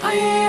はい。